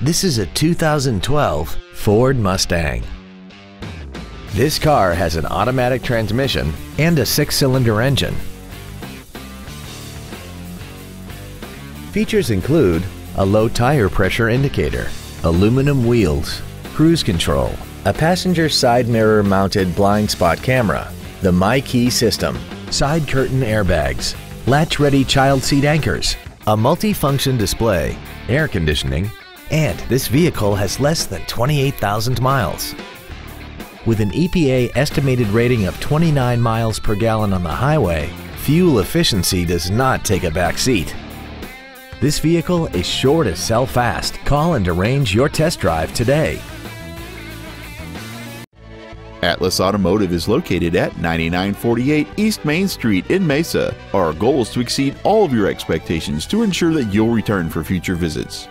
This is a 2012 Ford Mustang. This car has an automatic transmission and a six-cylinder engine. Features include a low tire pressure indicator, aluminum wheels, cruise control, a passenger side mirror mounted blind spot camera, the MyKey system, side curtain airbags, latch-ready child seat anchors, a multi-function display, air conditioning, and this vehicle has less than 28,000 miles. With an EPA estimated rating of 29 miles per gallon on the highway, fuel efficiency does not take a back seat. This vehicle is sure to sell fast. Call and arrange your test drive today. Atlas Automotive is located at 9948 East Main Street in Mesa. Our goal is to exceed all of your expectations to ensure that you'll return for future visits.